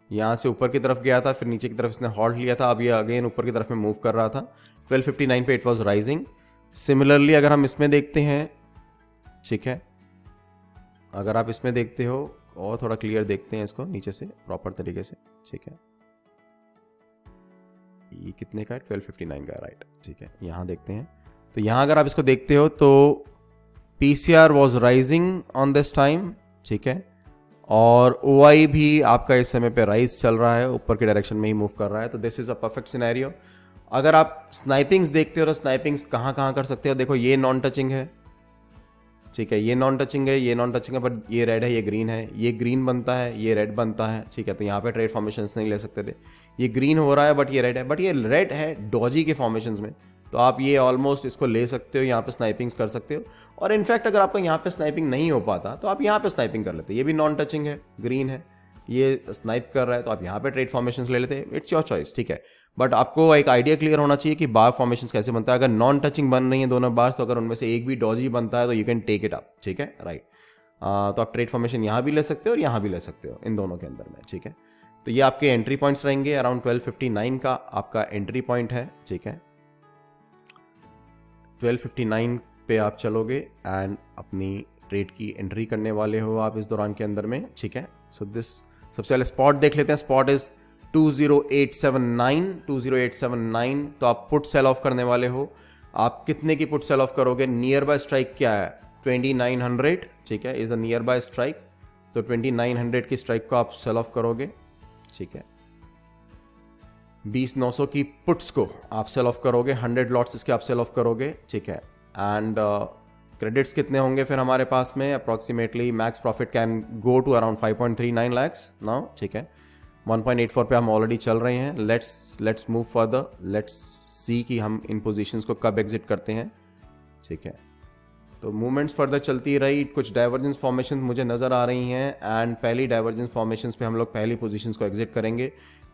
यहाँ से ऊपर की तरफ़ गया था, फिर नीचे की तरफ़ इसने हॉल्ट लिया था। अब ये अगेन ऊपर की तरफ़ में मूव कर रहा था। 1259 पे इट वाज राइजिंग सिमिलरली अगर हम इसमें देखते हैं, ठीक है? अगर आप इसमें देखते हो, और थोड़ा क्लियर देखते हैं इसको नीचे से प्रॉपर तरीके से, ठीक है? ये कितने का है? ट्वेल्व का राइट ठीक है? यहाँ देखते हैं। तो यहाँ अगर आप इसको देखते हो तो P C R was rising on this time ठीक है? और OI भी आपका इस समय पे राइज चल रहा है, ऊपर के डायरेक्शन में ही मूव कर रहा है तो this is a perfect scenario अगर आप स्नाइपिंग्स देखते हो तो स्नाइपिंग्स कहाँ कहाँ कर सकते हो? देखो, ये नॉन टचिंग है। ठीक है, ये नॉन टचिंग है, ये नॉन टचिंग है बट ये रेड है, ये ग्रीन है। ये ग्रीन बनता है, ये रेड बनता है। ठीक है तो यहाँ पे ट्रेड फॉर्मेशन नहीं ले सकते थे। ये ग्रीन हो रहा है बट ये रेड है। बट ये रेड है डॉजी के फॉर्मेशन में। तो आप ये ऑलमोस्ट इसको ले सकते हो, यहाँ पे स्नाइपिंग्स कर सकते हो। और इनफैक्ट अगर आपको यहाँ पे स्नाइपिंग नहीं हो पाता तो आप यहाँ पे स्नाइपिंग कर लेते ये भी नॉन टचिंग है ग्रीन है। ये स्नाइप कर रहा है तो आप यहाँ पे ट्रेड फॉर्मेशन ले लेते इट्स योर चॉइस ठीक है। बट आपको एक आइडिया क्लियर होना चाहिए कि बार फॉर्मेशन कैसे बनता है। अगर नॉन टचिंग बन रही है दोनों बार्स तो अगर उनमें से एक भी डॉजी बनता है तो you can take it up ठीक है? राइट तो आप ट्रेड फॉर्मेशन यहाँ भी ले सकते हो और यहाँ भी ले सकते हो, इन दोनों के अंदर में, ठीक है? तो ये आपके एंट्री पॉइंट्स रहेंगे। अराउंड ट्वेल्व फिफ्टी नाइन का आपका एंट्री पॉइंट है, ठीक है? ट्वेल्व फिफ्टी नाइन पे आप चलोगे एंड अपनी ट्रेड की एंट्री करने वाले हो आप इस दौरान के अंदर में, ठीक है? सो दिस सबसे पहले स्पॉट देख लेते हैं। स्पॉट इज़ 20879 20879 तो आप पुट सेल ऑफ़ करने वाले हो। आप कितने की पुट सेल ऑफ़ करोगे? नियर बाय स्ट्राइक क्या है? 2900 ठीक है? Is a nearby strike तो 2900 की स्ट्राइक को आप सेल ऑफ़ करोगे, ठीक है? बीस नौ सौ की पुट्स को आप सेल ऑफ़ करोगे हंड्रेड लॉट्स इसके आप सेल ऑफ़ करोगे ठीक है। एंड क्रेडिट्स uh, कितने होंगे फिर हमारे पास में? Approximately max profit can go to around 5.39 lakhs now ठीक है। 1.84 पे हम ऑलरेडी चल रहे हैं। Let's let's move further let's see कि हम इन पोजिशन को कब एग्जिट करते हैं ठीक है। तो मूवमेंट्स फर्दर चलती रही। कुछ डाइवर्जेंस फॉर्मेशन मुझे नज़र आ रही हैं। एंड पहली डाइवर्जेंस फॉर्मेशन पे हम लोग पहली पोजीशन को एग्जिट करेंगे।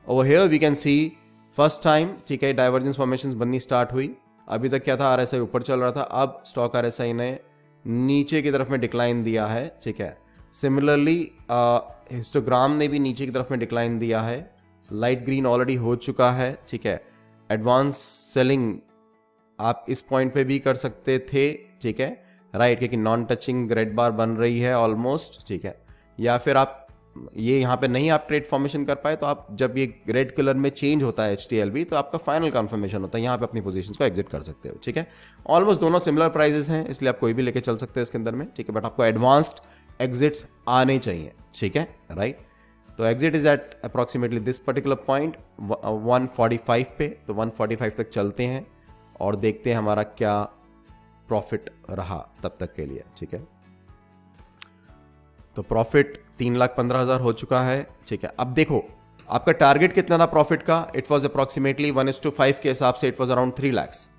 Over here we can see first time ठीक है डाइवर्जेंस फॉर्मेशन बननी स्टार्ट हुई। अभी तक क्या था? आरएसआई ऊपर चल रहा था। अब स्टॉक आरएसआई ने नीचे की तरफ़ में डिक्लाइन दिया है, ठीक है? सिमिलरली हिस्टोग्राम ने भी नीचे की तरफ़ में डिक्लाइन दिया है। लाइट ग्रीन ऑलरेडी हो चुका है, ठीक है? एडवांस सेलिंग आप इस पॉइंट पे भी कर सकते थे, ठीक है? राइट क्योंकि नॉन टचिंग रेड बार बन रही है ऑलमोस्ट ठीक है? या फिर आप ये यहाँ पे नहीं आप ट्रेड फॉर्मेशन कर पाए तो आप जब ये रेड कलर में चेंज होता है एच तो आपका फाइनल कन्फर्मेशन होता है। यहाँ पे अपनी पोजीशन को एग्जिट कर सकते हो, ठीक है? ऑलमोस्ट दोनों सिमिलर प्राइजेस हैं, इसलिए आप कोई भी लेके चल सकते हो इसके अंदर में, ठीक है? बट आपको एडवांस्ड एग्जिट्स आने चाहिए, ठीक है? राइट तो exit is at approximately this particular point 145 पे तो 145 तक चलते हैं और देखते हैं हमारा क्या प्रॉफिट रहा तब तक के लिए, ठीक है? तो प्रॉफिट तीन लाख पंद्रह हज़ार हो चुका है। ठीक है, अब देखो, आपका टारगेट कितना था प्रॉफिट का? It was approximately one is to five के हिसाब से it was around three lakhs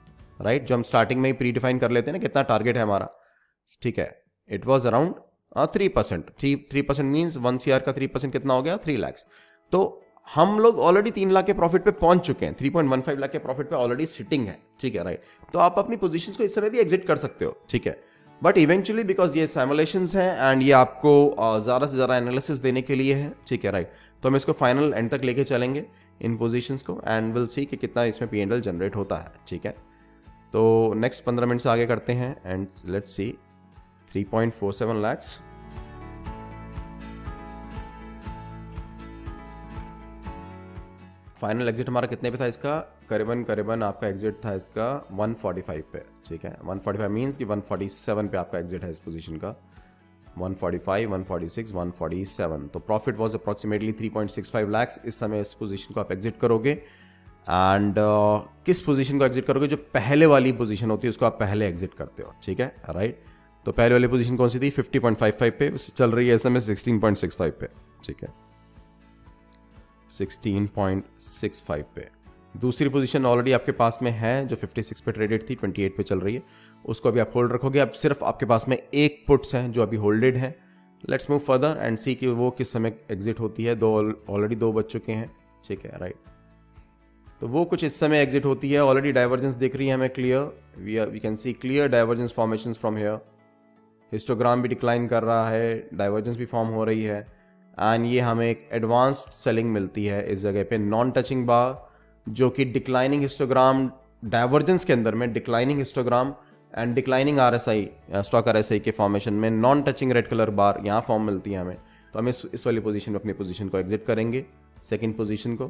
right जो हम स्टार्टिंग में ही प्री डिफाइन कर लेते हैं ना, कितना टारगेट है हमारा। ठीक है it was around three percent three three percent means one C का थ्री परसेंट कितना हो गया? थ्री लैक्स तो हम लोग ऑलरेडी तीन लाख के प्रॉफिट पे पहुँच चुके हैं। Three point one five lakh के प्रॉफिट पे ऑलरेडी सिटिंग है। ठीक है राइट तो आप अपनी पोजीशंस को इस समय भी एग्जिट कर सकते हो। ठीक है बट इवेंचुअली बिकॉज़ ये सैमुलेशन हैं एंड ये आपको ज़्यादा से ज़्यादा एनालिसिस देने के लिए है, ठीक है राइट तो हम इसको फाइनल एंड तक लेके चलेंगे इन पोजिशन को एंड विल सी कि कितना इसमें पी एंडल जनरेट होता है, ठीक है? तो नेक्स्ट पंद्रह मिनट से आगे करते हैं and let's see three point four seven lakhs final exit हमारा कितने पे था इसका? करीबन करीबन आपका एग्जिट था इसका 145 पे ठीक है? 145 मींस कि 147 पे आपका एग्जिट है इस पोजीशन का। 145, 146, 147 तो प्रॉफिट वाज अप्रॉक्सीमेटली 3.65 लाख्स इस समय इस पोजीशन को आप एग्जिट करोगे। एंड uh, किस पोजीशन को एग्जिट करोगे? जो पहले वाली पोजीशन होती है उसको आप पहले एग्जिट करते हो ठीक है? राइट तो पहले वाली पोजीशन कौन सी थी? 50.55 पे चल रही है इस समय 16.65 पे ठीक है? 16.65 पे। दूसरी पोजीशन ऑलरेडी आपके पास में है, जो 56 पे ट्रेडेड थी 28 पे चल रही है। उसको अभी आप होल्ड रखोगे, अब सिर्फ़ आपके पास में एक पुट्स हैं जो अभी होल्डेड हैं। Let's move further and see कि वो किस समय एग्जिट होती है। दो ऑलरेडी दो बज चुके हैं। ठीक है राइट तो वो कुछ इस समय एग्जिट होती है। ऑलरेडी डाइवर्जेंस दिख रही है हमें clear we are we can see clear divergence formation from here histogram भी डिक्लाइन कर रहा है। डाइवर्जेंस भी फॉर्म हो रही है। एंड ये हमें एक एडवांस्ड सेलिंग मिलती है इस जगह पे। नॉन टचिंग बार जो कि डिक्लाइनिंग हिस्टोग्राम डाइवर्जेंस के अंदर में declining histogram and declining R S I stock R S I के फॉर्मेशन में non touching red colour bar यहाँ फॉर्म मिलती है हमें। तो हम इस इस वाली पोजीशन में अपनी पोजीशन को एग्जिट करेंगे सेकंड पोजीशन को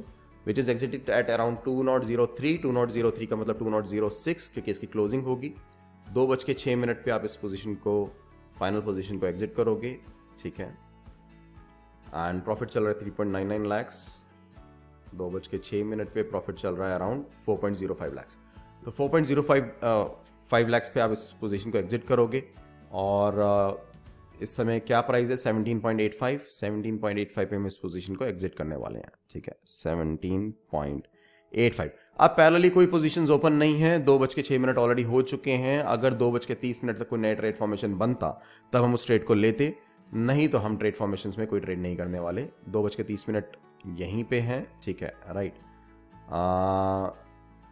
which is exited at around two nought zero three two nought zero three का मतलब टू नॉट ज़ीरो सिक्स क्योंकि इसकी क्लोजिंग होगी। दो बज के छः मिनट पर आप इस पोजिशन को फाइनल पोजिशन को एग्जिट करोगे, ठीक है? एंड प्रॉफिट चल रहा है three point nine nine lakhs दो बज के छः मिनट पे प्रॉफिट चल रहा है around four point zero five lakhs. तो four point zero five five lakhs पे आप इस पोजीशन को एग्जिट करोगे और uh, इस समय क्या प्राइस है? Seventeen point eight five. Seventeen point eight five पे हम इस पोजीशन को एग्जिट करने वाले हैं। ठीक है? Seventeen point eight five. अब पैरेलली कोई पोजीशंस ओपन नहीं है। दो बज के छः मिनट ऑलरेडी हो चुके हैं। अगर दो बज के तीस मिनट तक कोई नया ट्रेड फॉर्मेशन बनता तब हम उस ट्रेड को लेते। नहीं तो हम ट्रेड फॉर्मेशन में कोई ट्रेड नहीं करने वाले। दो बज के तीस मिनट यहीं पे हैं ठीक है राइट आ,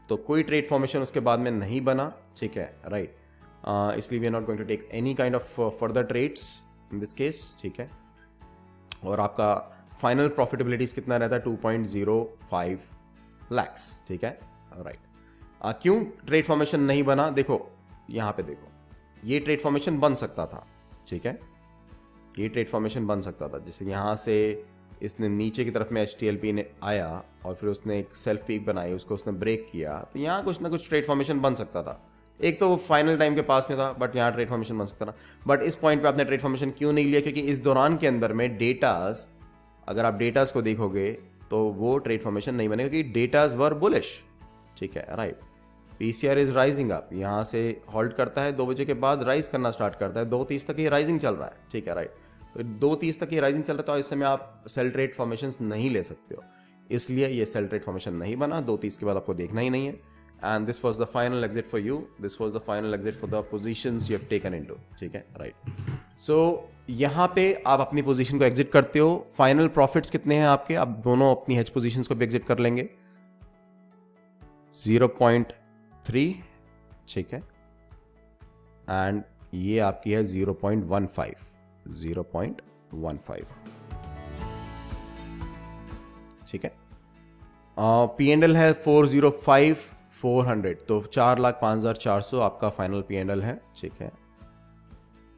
तो कोई ट्रेड फॉर्मेशन उसके बाद में नहीं बना ठीक है राइट आ, इसलिए we are not going to take any kind of further trades in this case ठीक है. और आपका फाइनल प्रॉफिटेबिलिटीज कितना रहता है? Two point zero five lakhs ठीक है राइट क्यों ट्रेड फॉर्मेशन नहीं बना? देखो यहाँ पे देखो ये ट्रेड फॉर्मेशन बन सकता था ठीक है. ये ट्रेड फॉर्मेशन बन सकता था जैसे यहाँ से इसने नीचे की तरफ़ में एचटीएलपी ने आया और फिर उसने एक सेल्फ पीक बनाई, उसको उसने ब्रेक किया। तो यहाँ कुछ ना कुछ ट्रेड फॉर्मेशन बन सकता था। एक तो वो फाइनल टाइम के पास में था बट यहाँ ट्रेड फॉर्मेशन बन सकता था। बट इस पॉइंट पे आपने ट्रेड फॉर्मेशन क्यों नहीं लिया? क्योंकि इस दौरान के अंदर में डेटाज अगर आप डेटाज को देखोगे तो वो ट्रेड फॉर्मेशन नहीं बनेगा क्योंकि डेटाज वर बुलिश ठीक है right P C R is rising up यहाँ से हॉल्ट करता है, दो बजे के बाद राइज करना स्टार्ट करता है। दो तीस तक ये राइजिंग चल रहा है। ठीक है राइट दो तीस तक ये राइजिंग चल रहा है तो इस समय आप सेल ट्रेड फॉर्मेशन नहीं ले सकते हो। इसलिए ये सेल ट्रेड फॉर्मेशन नहीं बना। दो तीस के बाद आपको देखना ही नहीं है। And this was the final exit for you this was the final exit for the position you have taken in two ठीक है? राइट सो यहाँ पे आप अपनी पोजीशन को एग्जिट करते हो। फाइनल प्रॉफिट्स कितने हैं आपके? आप दोनों अपनी हेज पोजीशंस को भी एग्जिट कर लेंगे। 0.3 ठीक है? एंड ये आपकी है 0.15 0.15 ठीक है? पी एंड एल है 405 400 तो चार लाख पाँच हज़ार चार सौ आपका फाइनल पी एंड एल है। ठीक है?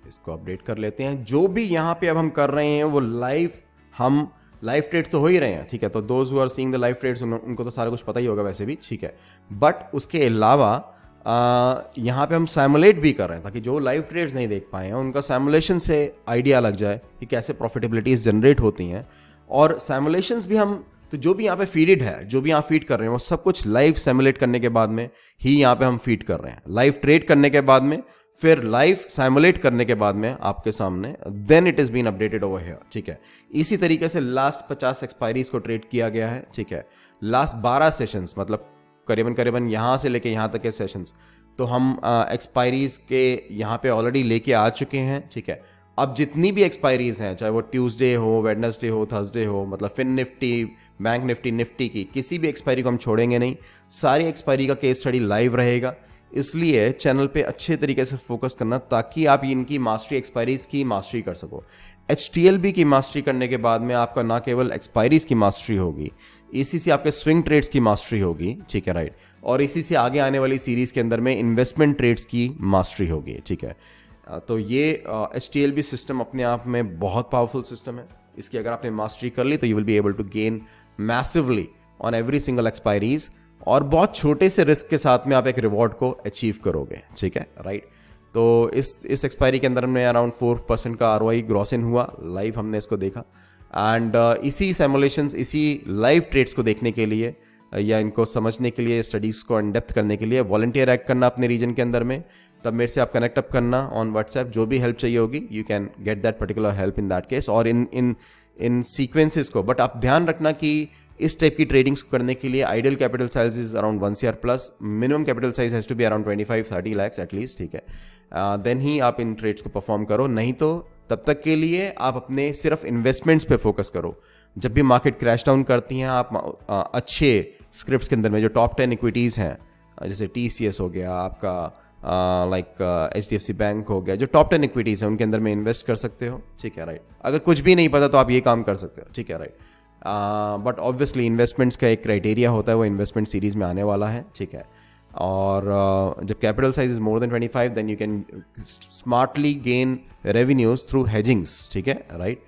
इसको अपडेट कर लेते हैं। जो भी यहाँ पे अब हम कर रहे हैं, वो लाइव हम लाइव ट्रेड्स तो हो ही रहे हैं। ठीक है? तो those who are seeing the live trades उनको तो सारा कुछ पता ही होगा वैसे भी। ठीक है? बट उसके अलावा यहाँ पे हम सैमुलेट भी कर रहे हैं, ताकि जो लाइव ट्रेड्स नहीं देख पाए हैं, उनका सैमुलेशन से आइडिया लग जाए कि कैसे प्रॉफिटेबिलिटीज जनरेट होती हैं। और सैमुलेशंस भी हम तो जो भी यहाँ पे फीडेड है, जो भी यहाँ फ़ीड कर रहे हैं, वो सब कुछ लाइव सैमुलेट करने के बाद में ही यहाँ पे हम फ़ीड कर रहे हैं। लाइव ट्रेड करने के बाद में, फिर लाइव सैमुलेट करने के बाद में आपके सामने then it is been updated over here ठीक है। इसी तरीके से लास्ट पचास एक्सपायरीज को ट्रेड किया गया है, ठीक है। लास्ट बारह सेशंस मतलब करीबन करीबन यहाँ से लेके यहाँ तक के सेशंस तो हम एक्सपायरीज के यहाँ पे ऑलरेडी लेके आ चुके हैं, ठीक है? अब जितनी भी एक्सपायरीज हैं, चाहे वो ट्यूसडे हो वेडनेसडे हो थर्सडे हो मतलब fin Nifty bank Nifty Nifty की, किसी भी एक्सपायरी को हम छोड़ेंगे नहीं। सारी एक्सपायरी का केस स्टडी लाइव रहेगा। इसलिए चैनल पे अच्छे तरीके से फोकस करना ताकि आप इनकी मास्टरी एक्सपायरीज की मास्टरी कर सको। एचटीएलबी की मास्टरी करने के बाद में आपका ना केवल एक्सपायरीज की मास्टरी होगी इसी से आपके स्विंग ट्रेड्स की मास्टरी होगी ठीक है राइट और इसी से आगे आने वाली सीरीज़ के अंदर में इन्वेस्टमेंट ट्रेड्स की मास्टरी होगी ठीक है? तो ये एच uh, सिस्टम अपने आप में बहुत पावरफुल सिस्टम है। इसकी अगर आपने मास्टरी कर ली तो you will be able to gain massively on every single expiries और बहुत छोटे से रिस्क के साथ में आप एक रिवॉर्ड को अचीव करोगे ठीक है राइट तो इस इस एक्सपायरी के अंदर में अराउंड फोर परसेंट का आर ग्रॉस इन हुआ लाइव हमने इसको देखा। एंड uh, इसी सेमुलेशन इसी लाइव ट्रेड्स को देखने के लिए uh, या इनको समझने के लिए स्टडीज़ को अनडेप्थ करने के लिए वॉल्टियर एक्ट करना अपने रीजन के अंदर में तब मेरे से आप कनेक्ट अप करना ऑन व्हाट्सएप जो भी हेल्प चाहिए होगी you can get that particular help in that case और इन इन इन सीक्वेंसेस को. बट आप ध्यान रखना कि इस टाइप की ट्रेडिंग्स करने के लिए ideal capital size is around one C plus minimum capital size has to be around twenty five thirty lakhs at least ठीक है? देन uh, ही आप इन ट्रेड्स को परफॉर्म करो नहीं तो तब तक के लिए आप अपने सिर्फ़ इन्वेस्टमेंट्स पे फोकस करो। जब भी मार्केट क्रैश डाउन करती हैं, आप अच्छे स्क्रिप्ट के अंदर में जो टॉप टेन इक्विटीज़ हैं जैसे टीसीएस हो गया, आपका like H D F C bank हो गया, जो टॉप टेन इक्विटीज़ हैं, उनके अंदर में इन्वेस्ट कर सकते हो। ठीक है राइट अगर कुछ भी नहीं पता तो आप ये काम कर सकते हो। ठीक है राइट बट ऑब्वियसली इन्वेस्टमेंट्स का एक क्राइटेरिया होता है, वो इन्वेस्टमेंट सीरीज़ में आने वाला है। ठीक है। और uh, जब capital size is more than 25 then you can smartly gain revenues through hedgings ठीक है? राइट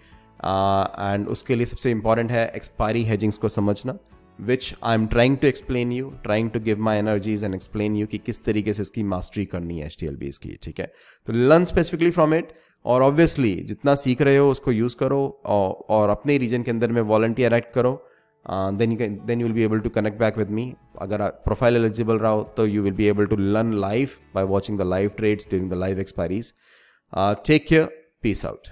एंड उसके लिए सबसे इंपॉर्टेंट है एक्सपायरी हेजिंग्स को समझना which I am trying to explain you trying to give my energies and explain you कि किस तरीके से इसकी मास्टरी करनी है एच टी एल बी इसकी ठीक है? तो लर्न स्पेसिफिकली फ्रॉम इट और ऑब्वियसली जितना सीख रहे हो उसको यूज़ करो और अपने रीजन के अंदर में वॉल्टियर एक्ट करो। Then you can then you will be able to connect back with me अगर प्रोफ़ाइल एलिजिबल रहो तो you will be able to learn live by watching the live trades during the live expiries take care peace out